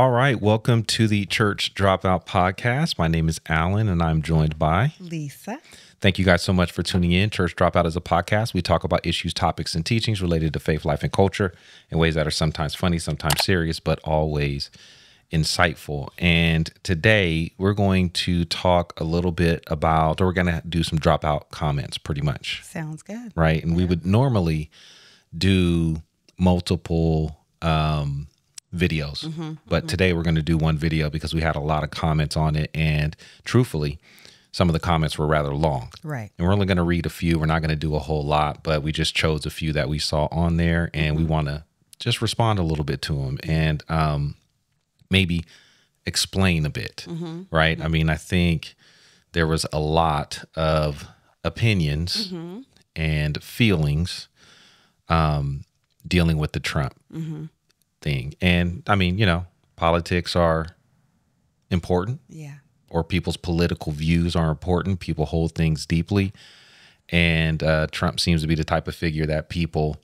All right. Welcome to the Church Dropout Podcast. My name is Alan and I'm joined by Lisa. Thank you guys so much for tuning in. Church Dropout is a podcast. We talk about issues, topics, and teachings related to faith, life, and culture in ways that are sometimes funny, sometimes serious, but always insightful. And today we're going to talk a little bit about, or we're going to do some dropout comments pretty much. Sounds good. Right. And we would normally do multiple um, videos, mm-hmm, but mm-hmm. today we're going to do one video because we had a lot of comments on it. And truthfully, some of the comments were rather long. Right. And we're only going to read a few. We're not going to do a whole lot, but we just chose a few that we saw on there and we mm-hmm. want to just respond a little bit to them and um, maybe explain a bit. Right. I mean, I think there was a lot of opinions and feelings um, dealing with the Trump thing. And I mean, you know, politics are important Yeah. or people's political views are important. People hold things deeply, and uh, Trump seems to be the type of figure that people,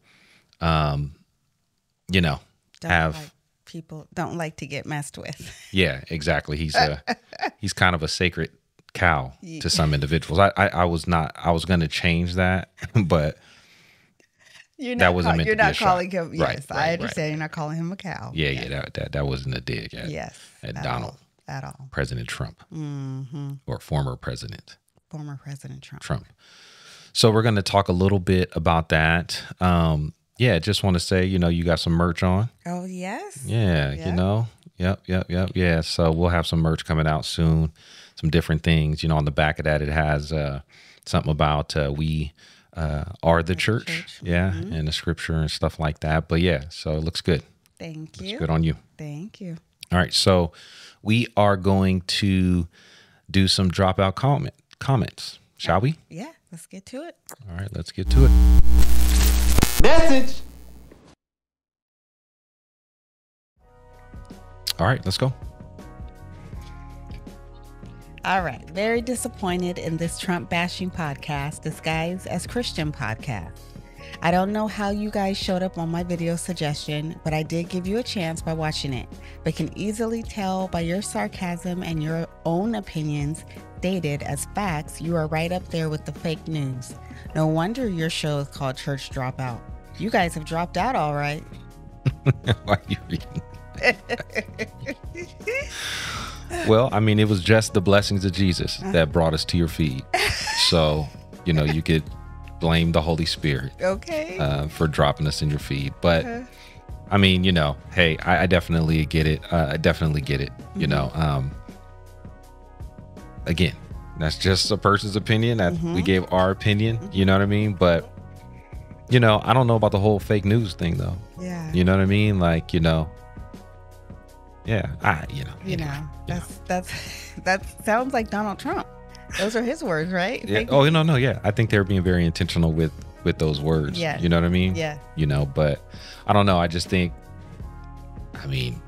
um, you know, Don't have. like people don't like to get messed with. Yeah, exactly. He's a he's kind of a sacred cow to some individuals. I I, I was not. I was going to change that, but You're That wasn't meant you're to be a not shot. calling him. Yes, Right, right, I right. understand. You're not calling him a cow. yeah, yeah, that that, that wasn't a dig at Yes. at at Donald. all, at all. President Trump or former President Former President Trump. Trump. So we're going to talk a little bit about that. Um, yeah, just want to say, you know, you got some merch on. Oh yes. Yeah, Yeah. you know. Yep, yep, yep. Yeah. So we'll have some merch coming out soon. Some different things. You know, on the back of that it has uh something about uh we uh are the church. church. Yeah, and the scripture and stuff like that. But yeah, so it looks good. Thank It's you. good on you. Thank you. All right. So we are going to do some dropout comment comments. Shall we? Yeah. Let's get to it. All right, let's get to it. Message. All right, let's go. All right. Very disappointed in this Trump bashing podcast disguised as Christian podcast. I don't know how you guys showed up on my video suggestion, but I did give you a chance by watching it, but can easily tell by your sarcasm and your own opinions stated as facts, you are right up there with the fake news. No wonder your show is called Church Dropout. You guys have dropped out all right. Why are you reading? well, I mean, it was just the blessings of Jesus that brought us to your feed. So, you know, you could blame the Holy Spirit Okay. uh, for dropping us in your feed. But Uh-huh. I mean, you know, hey, I, I definitely get it. Uh, I definitely get it. You know, um, again, that's just a person's opinion. That we gave our opinion. You know what I mean? But you know, I don't know about the whole fake news thing though. yeah. You know what I mean? Like, you know, yeah, I, you know, you anyway, know that's that's that sounds like donald trump those are his words right Yeah. Oh, no, no, yeah. I think they're being very intentional with with those words. Yeah. You know what I mean? yeah You know, but I don't know. I just think, I mean,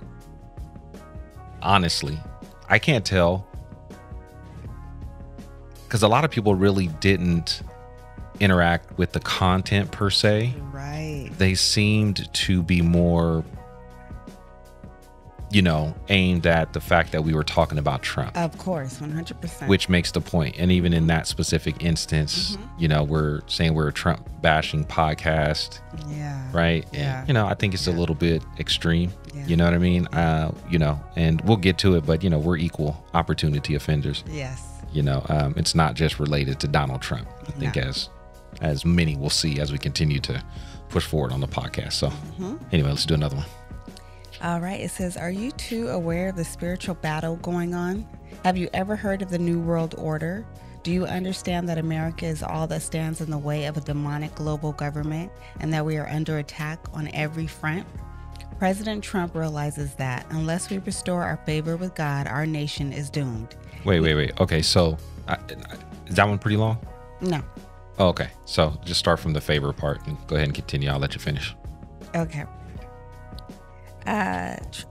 honestly, I can't tell because a lot of people really didn't interact with the content per se. right They seemed to be more, you know, aimed at the fact that we were talking about Trump. of course 100% which makes the point. And even in that specific instance, Mm-hmm. you know, we're saying we're a Trump bashing podcast, yeah right? Yeah. And, you know, I think it's a little bit extreme. Yeah. You know what I mean? Uh, you know, and we'll get to it, but you know, we're equal opportunity offenders. yes You know, um, it's not just related to Donald Trump. I think No. as as many will see as we continue to push forward on the podcast. So Mm-hmm. anyway, let's do another one. All right it says are you too aware of the spiritual battle going on have you ever heard of the new world order do you understand that America is all that stands in the way of a demonic global government and that we are under attack on every front? President Trump realizes that unless we restore our favor with God, our nation is doomed. Wait, wait, wait. Okay, so I, I- is that one pretty long? No. Oh, okay. So just start from the favor part and go ahead and continue. I'll let you finish. Okay. Uh, tr-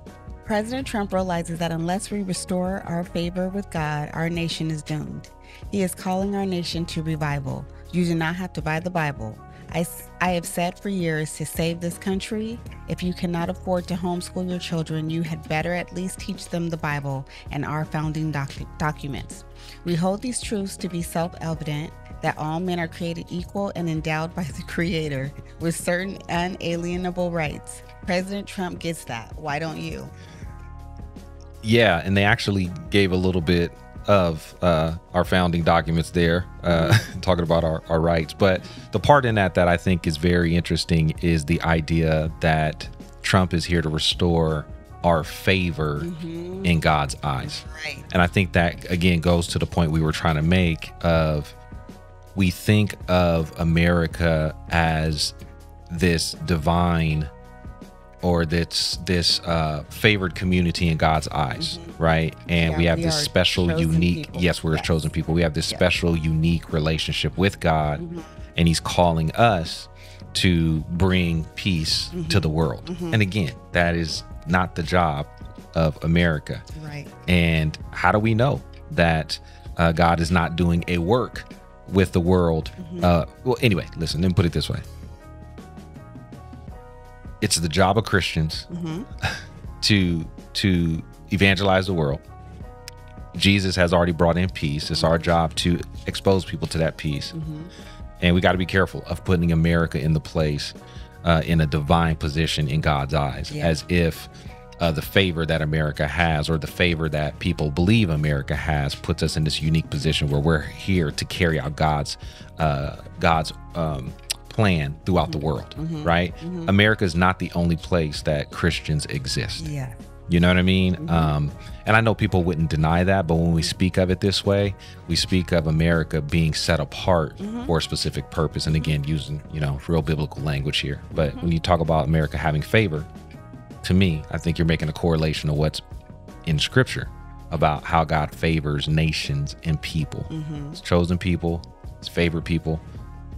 President Trump realizes that unless we restore our favor with God, our nation is doomed. He is calling our nation to revival. You do not have to buy the Bible. I, I have said for years to save this country, if you cannot afford to homeschool your children, you had better at least teach them the Bible and our founding docu- documents. We hold these truths to be self evident that all men are created equal and endowed by the Creator with certain unalienable rights. President Trump gets that. Why don't you? Yeah, and they actually gave a little bit of uh, our founding documents there, uh, talking about our, our rights. But the part in that that I think is very interesting is the idea that Trump is here to restore our favor in God's eyes. Right. And I think that again goes to the point we were trying to make of we think of America as this divine or this this uh, favored community in God's eyes, right? And we have we this special, unique. people. Yes, we're Yes. chosen people. We have this Yes. special, unique relationship with God, Mm-hmm. and He's calling us to bring peace Mm-hmm. to the world. And again, that is not the job of America. Right. And how do we know that uh, God is not doing a work with the world? Uh, well, anyway, listen, let me put it this way it's the job of Christians to to evangelize the world. Jesus has already brought in peace. It's our job to expose people to that peace. And we got to be careful of putting America in the place, uh, in a divine position in God's eyes, Yeah. as if uh, the favor that America has or the favor that people believe America has puts us in this unique position where we're here to carry out God's uh, God's um, plan throughout the world. Right? America is not the only place that Christians exist. Yeah. You know what I mean? Um, and I know people wouldn't deny that, but when we speak of it this way, we speak of America being set apart for a specific purpose. And again, using, you know, real biblical language here. But when you talk about America having favor, to me, I think you're making a correlation of what's in scripture about how God favors nations and people. Mm-hmm. His chosen people, his favorite people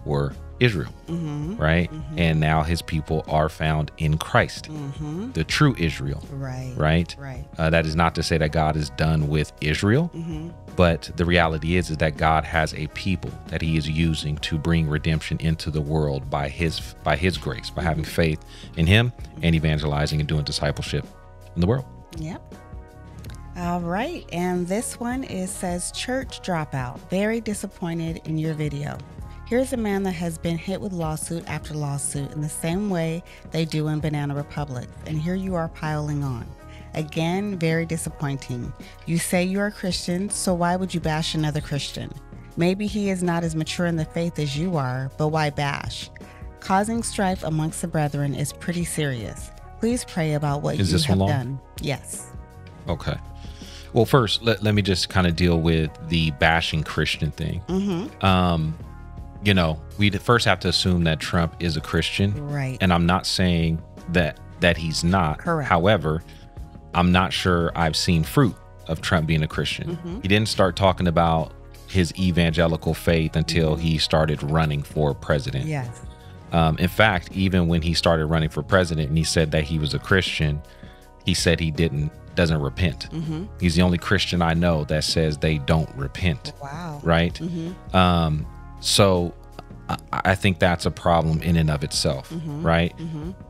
were Israel, mm-hmm. right? Mm-hmm. And now his people are found in Christ, mm-hmm. the true Israel Right. right? Right. Uh, that is not to say that God is done with Israel, but the reality is is that God has a people that He is using to bring redemption into the world by His by His grace, by having faith in Him and evangelizing and doing discipleship in the world. Yep. All right. And this one is says church dropout. Very disappointed in your video. Here's a man that has been hit with lawsuit after lawsuit in the same way they do in Banana Republic. And here you are piling on. Again, very disappointing. You say you are Christian, so why would you bash another Christian? Maybe he is not as mature in the faith as you are, but why bash? Causing strife amongst the brethren is pretty serious. Please pray about what Is you have done. Yes. Okay. Well, first, let, let me just kind of deal with the bashing Christian thing. Mm-hmm. Um, you know, we first have to assume that Trump is a Christian. Right. and I'm not saying that that he's not. Correct. However, I'm not sure I've seen fruit of Trump being a Christian. Mm-hmm. He didn't start talking about his evangelical faith until Mm-hmm. he started running for president. yes. Um, in fact, even when he started running for president and he said that he was a Christian, he said he didn't doesn't repent. Mm-hmm. He's the only Christian I know that says they don't repent Wow. right? Mm-hmm. Um, so I, I think that's a problem in and of itself, Mm-hmm. right?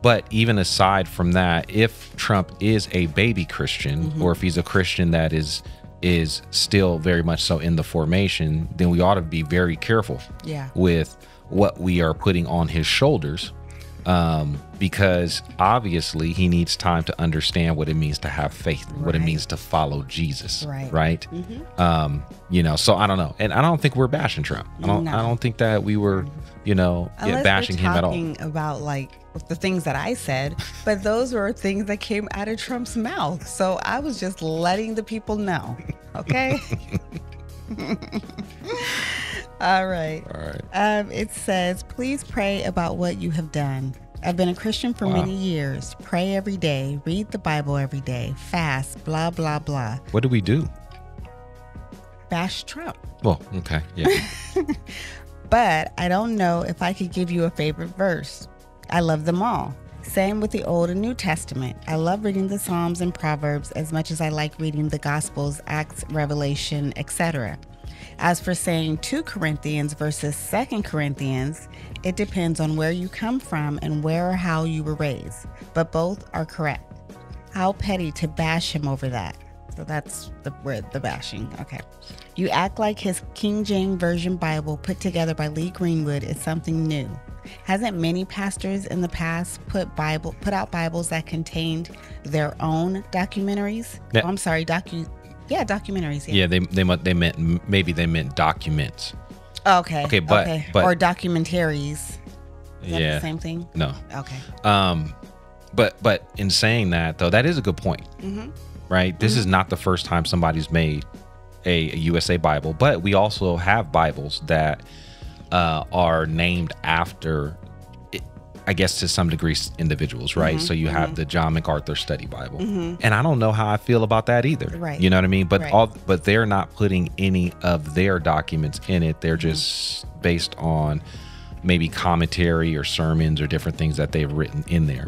But even aside from that, if Trump is a baby Christian, Mm-hmm. or if he's a Christian that is is still very much so in the formation, then we ought to be very careful Yeah. with what we are putting on his shoulders um, because obviously he needs time to understand what it means to have faith, what it means to follow Jesus, Right. Right. Um, you know, so I don't know, and I don't think we're bashing Trump. I don't. No. I don't think that we were, you know, Unless bashing him at all. talking about like the things that I said, but those were things that came out of Trump's mouth. So I was just letting the people know. Okay. All right. All right. Um, it says, please pray about what you have done. I've been a Christian for Wow. many years. Pray every day, read the Bible every day, fast, blah, blah, blah. What do we do? Bash Trump. Well, okay, yeah. But I don't know if I could give you a favorite verse. I love them all. Same with the Old and New Testament. I love reading the Psalms and Proverbs as much as I like reading the Gospels, Acts, Revelation, etc. As for saying 2 Corinthians versus 2 Corinthians, it depends on where you come from and where or how you were raised, but both are correct. How petty to bash him over that. So that's the where the bashing. Okay. You act like his King James Version Bible put together by Lee Greenwood is something new. Hasn't many pastors in the past put Bible put out Bibles that contained their own documentaries? Yeah. Oh, I'm sorry, docu yeah, documentaries. Yeah. Yeah, they they they meant maybe they meant documents. Okay. Okay, but- but- or documentaries. Is that yeah. the same thing? No. Okay. Um, but but in saying that though, that is a good point, Mm-hmm. right? This is not the first time somebody's made a, a USA Bible, but we also have Bibles that uh, are named after, i- I guess to some degree, individuals, right? Mm-hmm. So you have the John MacArthur Study Bible, and I don't know how I feel about that either. Right. You know what I mean? But Right. all but they're not putting any of their documents in it. They're Mm-hmm. just based on maybe commentary or sermons or different things that they've written in there.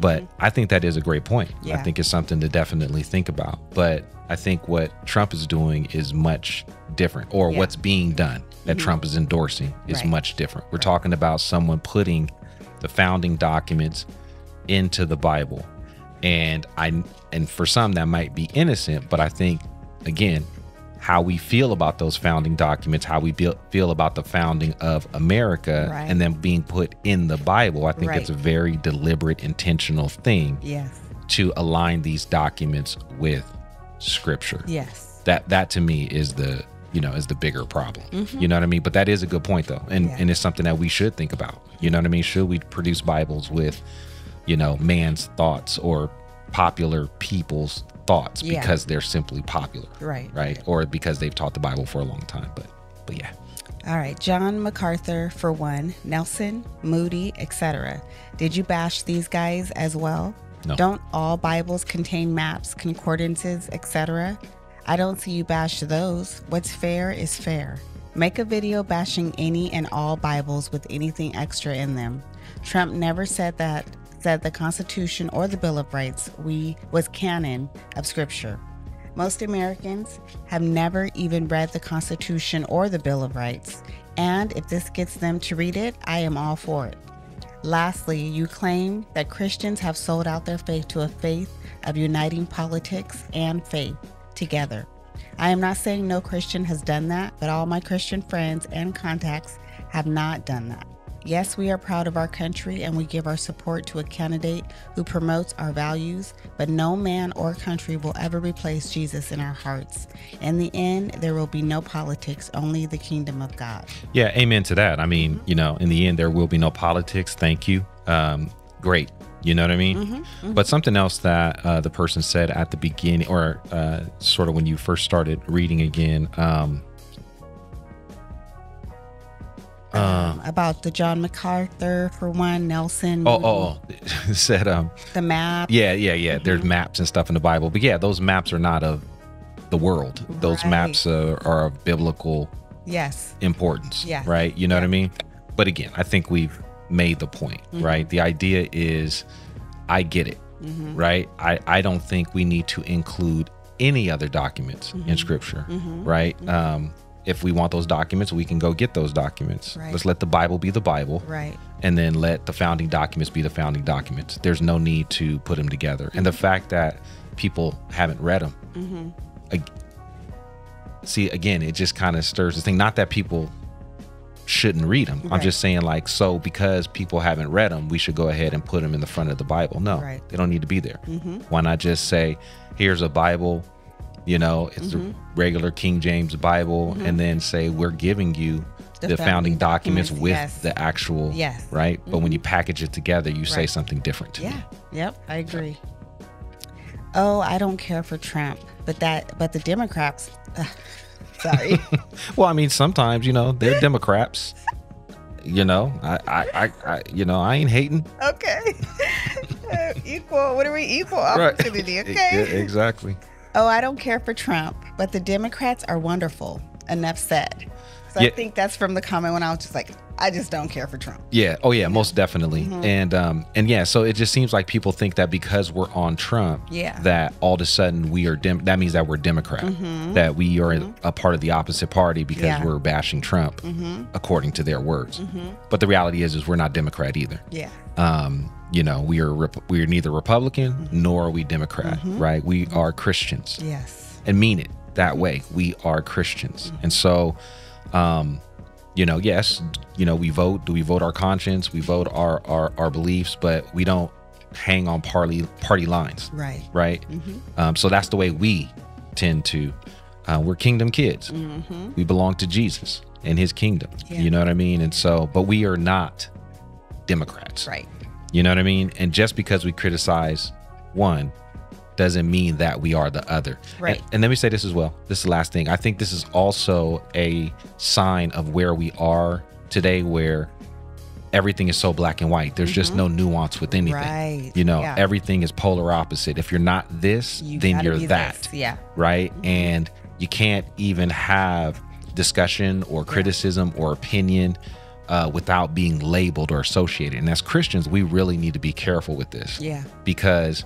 But I think that is a great point. I Mm-hmm. Think it's something to definitely think about. But I think what Trump is doing is much different, or Yeah. Mm-hmm. what's being done that mm-hmm. Trump is endorsing is Right. much different. We're talking about someone putting the founding documents into the Bible. And I and for some that might be innocent, but I think again, how we feel about those founding documents, how we feel, feel about the founding of America Right. and then being put in the Bible, I think Right. it's a very deliberate, intentional thing Yes. to align these documents with scripture. Yes. That that to me is the you know is the bigger problem. You know what I mean? But that is a good point though, and Mm-hmm. Yeah. and it's something that we should think about. You know what I mean? Should we produce Bibles with you know man's thoughts or popular people's thoughts Yeah. because they're simply popular, Right. right? Or because they've taught the Bible for a long time. But but yeah, All right, John MacArthur for one, Nelson, Moody, etc. Did you bash these guys as well? No. Don't all Bibles contain maps, concordances, etc.? I don't see you bash those. What's fair is fair. Make a video bashing any and all Bibles with anything extra in them. Trump never said that said the Constitution or the Bill of Rights we was canon of scripture. Most Americans have never even read the Constitution or the Bill of Rights, and if this gets them to read it, I am all for it. Lastly, you claim that Christians have sold out their faith to a faith of uniting politics and faith together. I am not saying no Christian has done that, but all my Christian friends and contacts have not done that. Yes, we are proud of our country and we give our support to a candidate who promotes our values, but no man or country will ever replace Jesus in our hearts. In the end, there will be no politics, only the kingdom of God. yeah, amen to that. I mean, you know, in the end, there will be no politics. Thank you. Um, great. You know what I mean? But something else that uh, the person said at the beginning, or uh, sort of when you first started reading again, um, Um, about the John MacArthur, for one, Nelson, oh, oh, oh, said, um, the map. yeah, yeah, yeah. There's maps and stuff in the Bible, but yeah, those maps are not of the world. Those maps are, are of biblical Yes. importance, Yeah. right? You know what I mean? But again, I think we've made the point, Mm-hmm. right? The idea is, I get it, Mm-hmm. right? I I don't think we need to include any other documents Mm-hmm. in Scripture, right? Um, if we want those documents, we can go get those documents. Right. Let's let the Bible be the Bible, Right. and then let the founding documents be the founding documents. There's no need to put them together. And the fact that people haven't read them, ag- see, again, it just kind of stirs the thing. Not that people shouldn't read them. I'm just saying, like, so because people haven't read them, we should go ahead and put them in the front of the Bible. No, Right. they don't need to be there. Why not just say, here's a Bible, you know, it's Mm-hmm. a regular King James Bible, and then say, we're giving you The the, founding founding documents, documents, with yes. the actual, Yes. Mm-hmm. right? But when you package it together, you say something different to Yeah. me. Yep. I agree. Oh, I don't care for Trump, but that, but the Democrats. Sorry. Well, I mean, sometimes, you know, they're Democrats. You know, I, I, I, I, you know, I ain't hating. okay. Uh, equal. What are we? Equal Right. opportunity. Yeah, Okay. exactly. Oh, I don't care for Trump, but the Democrats are wonderful. Enough said. So I think that's from the comment when I was just like, I just don't care for Trump. Yeah. Oh yeah, most definitely. Mm-hmm. And um and yeah, so it just seems like people think that because we're on Trump, Yeah. that all of a sudden we are dem- that means that we're Democrat, that we are a part of the opposite party because Mm-hmm. Yeah. Mm-hmm. we're bashing Trump, according to their words. But the reality is, is we're not Democrat either. Yeah. Um, you know, we are rep- we are neither Republican Mm-hmm. nor are we Democrat, right? We are Christians Yes. and mean it that way. We are Christians. And so, um, you know, yes, you know, we vote. Do we vote our conscience? We vote our our, our beliefs, but we don't hang on party party lines, Right. right? Um, so that's the way we tend to. Uh, we're kingdom kids. We belong to Jesus and His kingdom. Yeah. You know what I mean? And so, but we are not Democrats. Right. You know what I mean? And just because we criticize one doesn't mean that we are the other. Right. And, and let me say this as well. This is the last thing. I think this is also a sign of where we are today, where everything is so black and white. There's just no nuance with anything. Mm-hmm. Right. You know, Yeah. everything is polar opposite. If you're not this, You then you're that this. Yeah. right? And you can't even have discussion or criticism or opinion uh, without being labeled or associated. And as Christians, we really need to be careful with this Yeah. because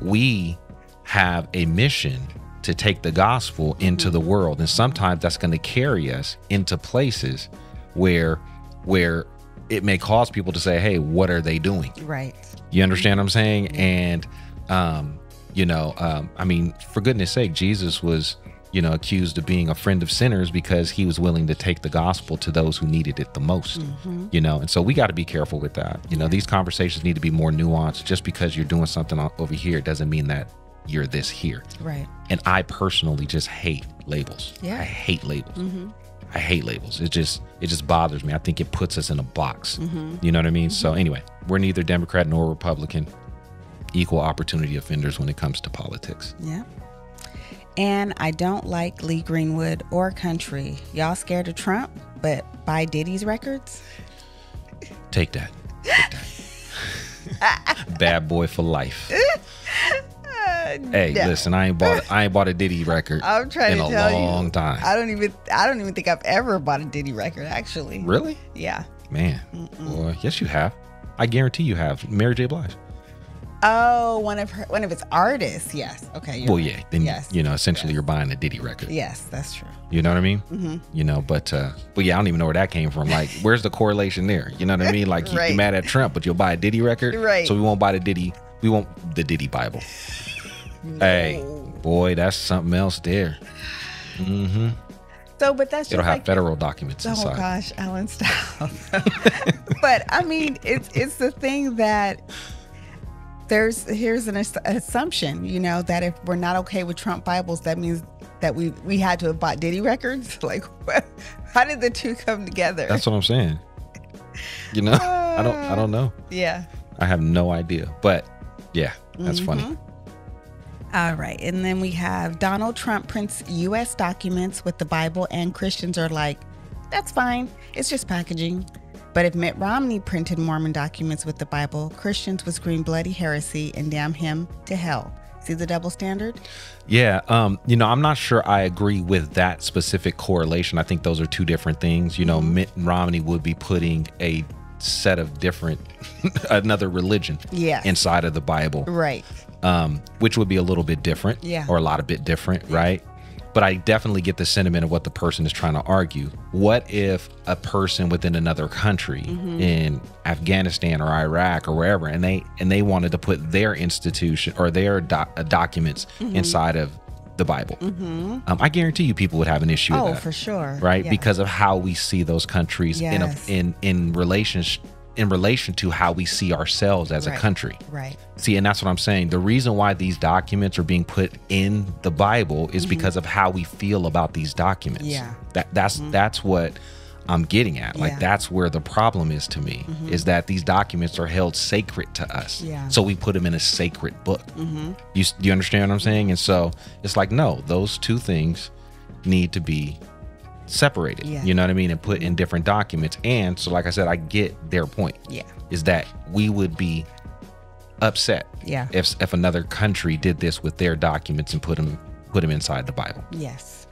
we have a mission to take the gospel into the world and sometimes that's going to carry us into places where where it may cause people to say hey what are they doing Right. you understand what I'm saying? And um, you know, um, I mean, for goodness sake, Jesus was, you know, accused of being a friend of sinners because he was willing to take the gospel to those who needed it the most. You know, and so we got to be careful with that. You know, these conversations need to be more nuanced. Just because you're doing something over here doesn't mean that you're this here. Right. And I personally just hate labels. Yeah. I hate labels. Mm-hmm. I hate labels. It just it just bothers me. I think it puts us in a box. Mm-hmm. You know what I mean? So mm-hmm. anyway, we're neither Democrat nor Republican. Equal opportunity offenders when it comes to politics. Yeah. And I don't like Lee Greenwood or country. Y'all scared of Trump, but buy Diddy's records? Take that. Take that. Bad boy for life. Hey, no. listen, I ain't bought I ain't bought a Diddy record I'm trying in to a tell long you. time. I don't even I don't even think I've ever bought a Diddy record actually. really? Yeah. Man. Boy, yes you have. I guarantee you have. Mary J. Blige. Oh, one of her one of its artists. Yes. Okay. Well, right. yeah. Then Yes. you know, essentially you're buying a Diddy record. Yes, that's true. You know what I mean? Mm-hmm. You know, but uh, but yeah, I don't even know where that came from. Like, where's the correlation there? You know what I mean? Like, Right. you're mad at Trump, but you'll buy a Diddy record, Right. So we won't buy the Diddy. We won't the Diddy Bible. Hey, boy, that's something else there. Mm-hmm. So, but that's just It'll have like federal documents Oh inside. gosh, Alan, stop. but I mean, it's it's the thing that there's here's an assumption, you know, that if we're not okay with Trump Bibles, that means that we we had to have bought Diddy records. Like, what, how did the two come together? That's what I'm saying. You know, I don't, I don't know. yeah. I have no idea. But yeah, that's Mm-hmm. funny. All right, and then we have Donald Trump prints U.S. documents with the Bible, and Christians are like, "That's fine. It's just packaging." But if Mitt Romney printed Mormon documents with the Bible, Christians would scream bloody heresy and damn him to hell. See the double standard? Yeah, um, you know, I'm not sure I agree with that specific correlation. I think those are two different things. You know, Mm-hmm. Mitt Romney would be putting a set of different, another religion Yes. inside of the Bible, Right. Um, which would be a little bit different, Yeah. or a lot of bit different, right? But I definitely get the sentiment of what the person is trying to argue. What if a person within another country Mm-hmm. in Afghanistan or Iraq or wherever, and they and they wanted to put their institution or their doc, uh, documents Mm-hmm. inside of the Bible? Um, I guarantee you, people would have an issue. Oh, with that, for sure. right? Yeah. Because of how we see those countries in a, in in relation in relation to how we see ourselves as a country. Right. See, and that's what I'm saying. The reason why these documents are being put in the Bible is because of how we feel about these documents. Mm-hmm. Yeah. Mm-hmm. That's that's what I'm getting at. Like Yeah. that's where the problem is to me is that these documents are held sacred to us. Yeah. So we put them in a sacred book. You you understand what I'm saying? And so it's like no, those two things need to be separated. Yeah. You know what I mean? And put in mm-hmm. different documents. And so like I said, I get their point Yeah. is that we would be upset Yeah. if if another country did this with their documents and put them put them inside the Bible. Yes.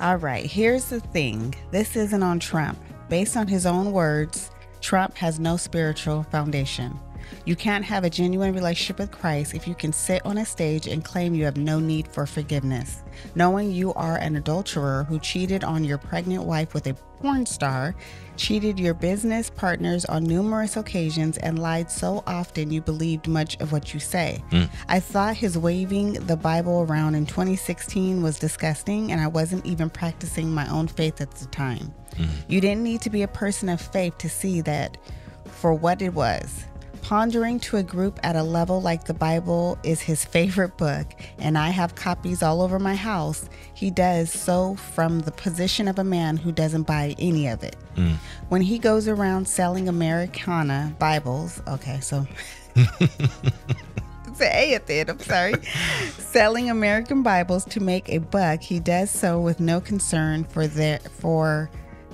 All right, here's the thing this isn't on Trump. Based on his own words, Trump has no spiritual foundation. You can't have a genuine relationship with Christ if you can sit on a stage and claim you have no need for forgiveness. Knowing you are an adulterer who cheated on your pregnant wife with a porn star, cheated your business partners on numerous occasions, and lied so often you believed much of what you say. Mm. I thought his waving the Bible around in 2016 was disgusting, and I wasn't even practicing my own faith at the time. Mm-hmm. You didn't need to be a person of faith to see that for what it was. Pondering to a group at a level like the Bible is his favorite book, and I have copies all over my house. He does so from the position of a man who doesn't buy any of it. Mm. When he goes around selling Americana Bibles, okay, so it's an A at the end, I'm sorry. Selling American Bibles to make a buck, he does so with no concern for their for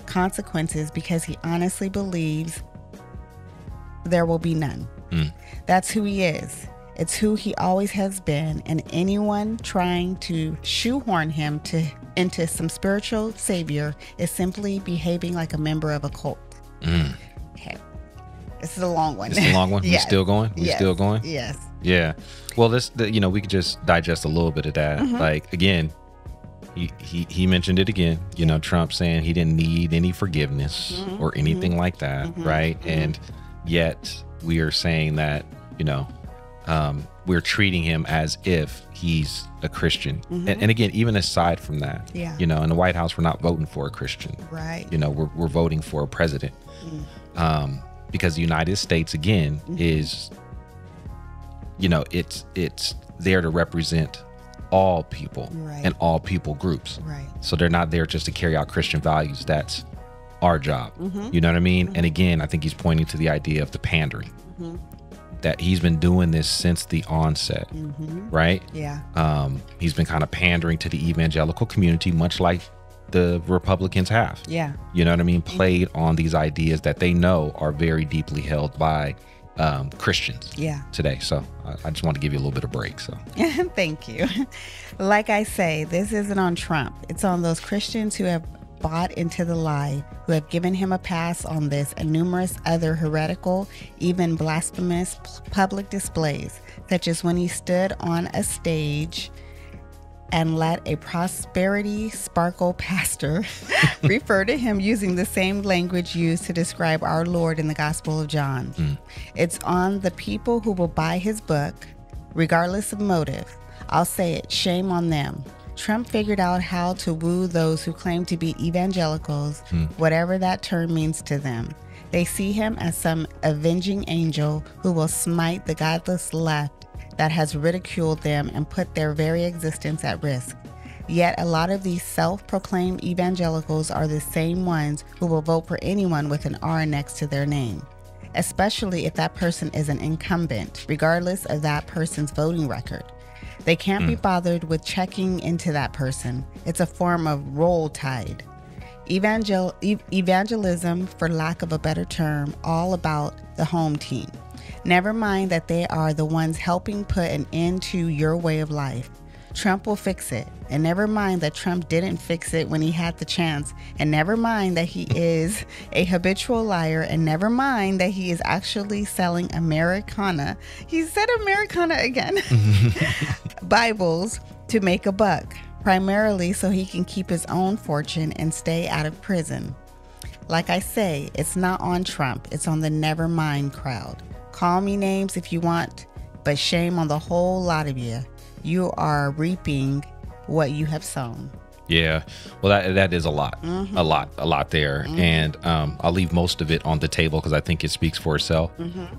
consequences because he honestly believes there will be none. Hmm. That's who he is. It's who he always has been, and anyone trying to shoehorn him to into some spiritual savior is simply behaving like a member of a cult. Hmm. Okay, this is a long one. It's a long one. We Yes. still going? We Yes. still going? Yes. Yeah. Well, this, the, you know, we could just digest a little bit of that. Mm-hmm. Like again, he, he he mentioned it again. You know, Trump saying he didn't need any forgiveness Mm-hmm. or anything mm-hmm. like that, mm-hmm. right? Mm-hmm. And yet we are saying that you know um, we're treating him as if he's a Christian. And, and again, even aside from that, Mm-hmm. Yeah. you know, in the White House, we're not voting for a Christian. Right. You know, we're we're voting for a president. Um, because the United States again is you know it's it's there to represent all people Right. and all people groups Right. so they're not there just to carry out christian values that's our job Mm-hmm. you know what i mean and again i think he's pointing to the idea of the pandering Mm-hmm. that he's been doing this since the onset right Yeah. um, he's been kind of pandering to the evangelical community much like the republicans have Yeah. you know what I mean, played on these ideas that they know are very deeply held by um, Christians Yeah. today. So I, I just want to give you a little bit of break. So Thank you. Like I say, this isn't on Trump. It's on those Christians who have bought into the lie, who have given him a pass on this and numerous other heretical, even blasphemous public displays, such as when he stood on a stage and let a prosperity sparkle pastor refer to him using the same language used to describe our Lord in the Gospel of John. Hmm. It's on the people who will buy his book, regardless of motive. I'll say it shame on them. Trump figured out how to woo those who claim to be evangelicals, hmm. whatever that term means to them. They see him as some avenging angel who will smite the godless left that has ridiculed them and put their very existence at risk. Yet, a lot of these self proclaimed evangelicals are the same ones who will vote for anyone with an R next to their name, especially if that person is an incumbent, regardless of that person's voting record. They can't be mm. bothered with checking into that person. It's a form of roll tide. Evangel- ev- evangelism, for lack of a better term, all about the home team. Never mind that they are the ones helping put an end to your way of life. Trump will fix it. And never mind that Trump didn't fix it when he had the chance. And never mind that he is a habitual liar. And never mind that he is actually selling Americana. He said Americana again. Bibles to make a buck, primarily so he can keep his own fortune and stay out of prison. Like I say, it's not on Trump, it's on the never mind crowd. Call me names if you want, but shame on the whole lot of you. You are reaping what you have sown. yeah, well that that is a lot, a lot, a lot there, and um, I'll leave most of it on the table because I think it speaks for itself.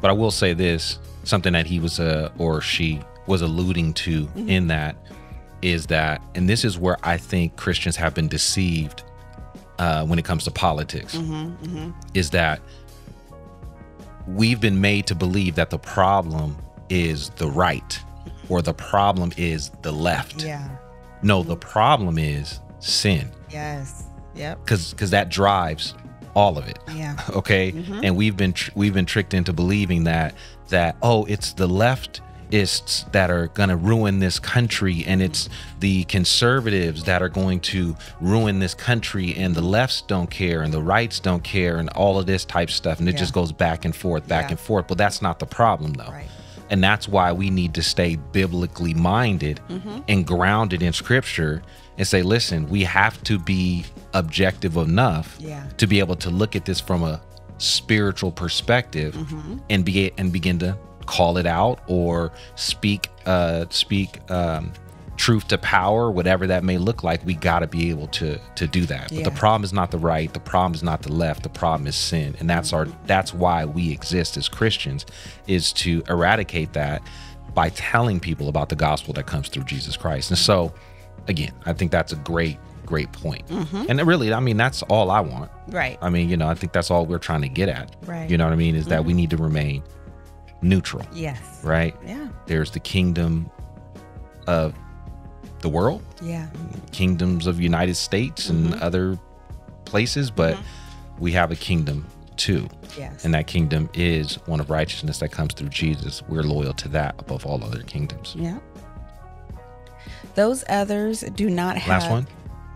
But I will say this: something that he was uh, or she was alluding to in that is that, and this is where I think Christians have been deceived uh, when it comes to politics, is that we've been made to believe that the problem is the right or the problem is the left. Yeah. No, the problem is sin Yes. Yep. because because that drives all of it. Yeah. Okay, mm-hmm. and we've been tr- we've been tricked into believing that that oh it's the left ists that are going to ruin this country and it's the conservatives that are going to ruin this country and the lefts don't care and the rights don't care and all of this type stuff and it Yeah. just goes back and forth back Yeah. and forth but that's not the problem though Right. And that's why we need to stay biblically minded Mm-hmm. and grounded in scripture and say listen we have to be objective enough Yeah. to be able to look at this from a spiritual perspective Mm-hmm. and be and begin to call it out or speak uh speak um truth to power whatever that may look like we got to be able to to do that but the problem is not the right the problem is not the left the problem is sin and that's our mm-hmm. that's why we exist as christians is to eradicate that by telling people about the gospel that comes through jesus christ and so again i think that's a great great point. point and really i mean that's all i want Right. I mean, you know, I think that's all we're trying to get at. Right. You know what I mean? Is that we mm-hmm. need to remain neutral, Yes. right? Yeah. There's the kingdom of the world, Yeah. kingdoms of United States and mm-hmm. other places, but mm-hmm. we have a kingdom too. Yes. And that kingdom is one of righteousness that comes through Jesus. We're loyal to that above all other kingdoms. Yeah. Those others do not have. Last one?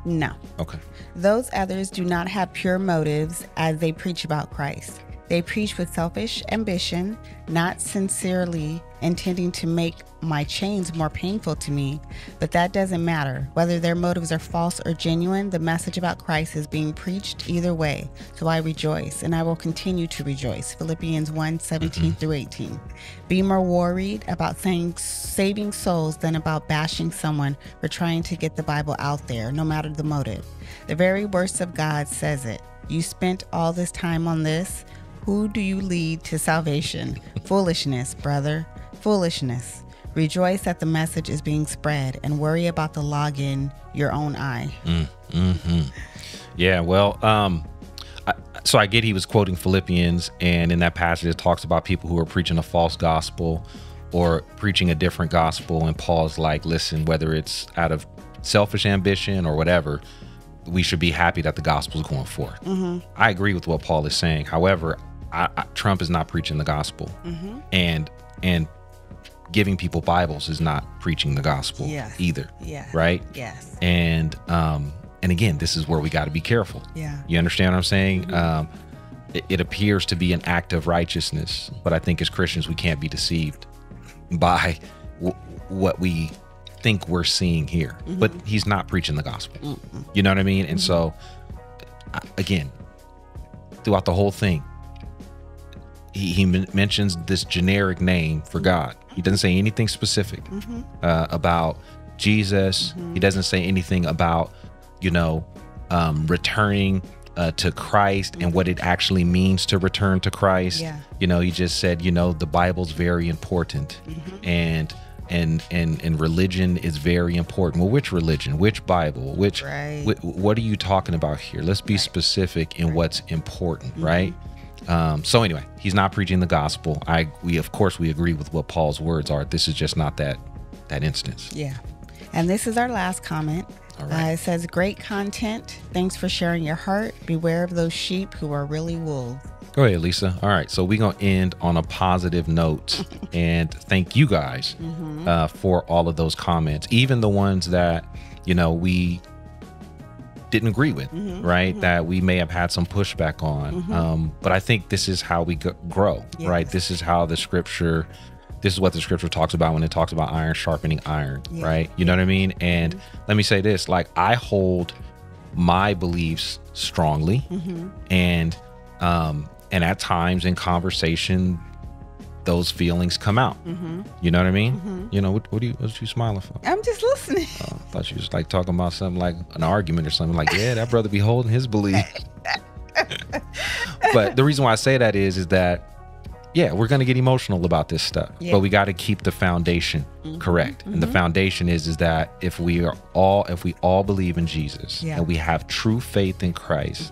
No. Okay. Those others do not have pure motives as they preach about Christ. They preach with selfish ambition, not sincerely intending to make my chains more painful to me. But that doesn't matter. Whether their motives are false or genuine, the message about Christ is being preached either way. So I rejoice, and I will continue to rejoice. Philippians 1 17 mm-hmm. through 18. Be more worried about saying, saving souls than about bashing someone for trying to get the Bible out there, no matter the motive. The very worst of God says it. You spent all this time on this. Who do you lead to salvation? Foolishness, brother. Foolishness. Rejoice that the message is being spread and worry about the log in your own eye. Mm-hmm. Yeah, well, um, I, so I get he was quoting Philippians, and in that passage it talks about people who are preaching a false gospel or preaching a different gospel, and Paul's like, listen, whether it's out of selfish ambition or whatever, we should be happy that the gospel is going forth. I agree with what Paul is saying. However, I, I, Trump is not preaching the gospel, and and giving people Bibles is not preaching the gospel Yes. either. Yeah. Right? Yes. and um and again this is where we got to be careful. Yeah. you understand what i'm saying? Um it, it appears to be an act of righteousness but i think as christians we can't be deceived by w- what we think we're seeing here. But he's not preaching the gospel. You know what i mean? And so again throughout the whole thing he, he mentions this generic name for god he doesn't say anything specific uh, about Jesus. He doesn't say anything about, you know, um, returning uh, to Christ and what it actually means to return to Christ. Yeah. You know, he just said, you know, the Bible's very important, and and and and religion is very important. Well, which religion? Which Bible? Which? Right. wh- what are you talking about here? Let's be specific in what's important, right? Um, so anyway, he's not preaching the gospel. I we of course we agree with what Paul's words are. This is just not that that instance. Yeah. And this is our last comment. Right. Uh, it says, Great content. Thanks for sharing your heart. Beware of those sheep who are really wolves. Go ahead, Lisa. All right, so we're gonna end on a positive note, and thank you guys uh, for all of those comments, even the ones that you know we didn't agree with, mm-hmm. right? Mm-hmm. That we may have had some pushback on, mm-hmm. um, but I think this is how we go- grow, right? This is how the scripture. This is what the scripture talks about when it talks about iron sharpening iron, Yeah. right? You know what I mean? And let me say this: like I hold my beliefs strongly, and um, and at times in conversation, those feelings come out. Mm-hmm. You know what I mean? Mm-hmm. You know what? What are you? What you smiling for? I'm just listening. Oh, I thought you was like talking about something like an argument or something. Like, yeah, that brother be holding his belief. but the reason why I say that is, is that yeah, we're gonna get emotional about this stuff, Yeah. but we got to keep the foundation mm-hmm. correct. And the foundation is, is that if we are all, if we all believe in Jesus Yeah. and we have true faith in Christ,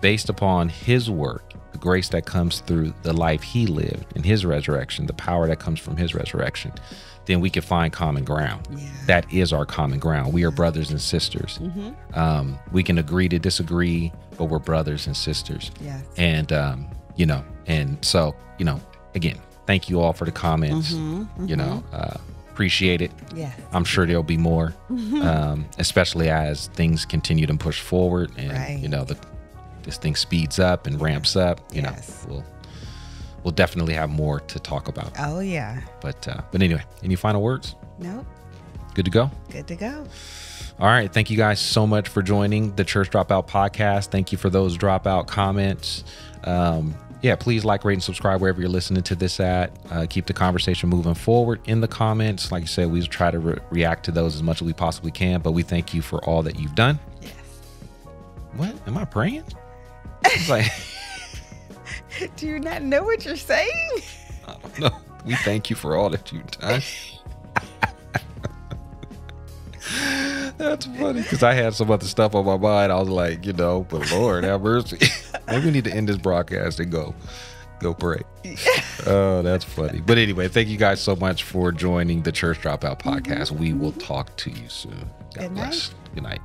based upon His work, grace that comes through the life He lived and His resurrection, the power that comes from His resurrection, then we can find common ground. Yeah. That is our common ground. We are brothers and sisters. Um, we can agree to disagree, but we're brothers and sisters. Yes. And um, you know, and so you know, again, thank you all for the comments. You know, uh, appreciate it. Yes. I'm sure there'll be more, um, especially as things continue to push forward and Right. you know the this thing speeds up and ramps up. You Yes. know, we'll we'll definitely have more to talk about. Oh yeah. But uh, but anyway, any final words? Nope. Good to go. Good to go. All right. Thank you guys so much for joining the Church Dropout podcast. Thank you for those dropout comments. Um, yeah, please like, rate, and subscribe wherever you're listening to this at. Uh, keep the conversation moving forward in the comments. Like I said, we try to re- react to those as much as we possibly can, but we thank you for all that you've done. Yes. What? Am I praying? Like, Do you not know what you're saying? I don't know. We thank you for all that you've done. That's funny because I had some other stuff on my mind. I was like, you know, but Lord have mercy. Maybe we need to end this broadcast and go, go pray. oh, that's funny. But anyway, thank you guys so much for joining the Church Dropout mm-hmm. podcast. We will talk to you soon. God Good night. Good night.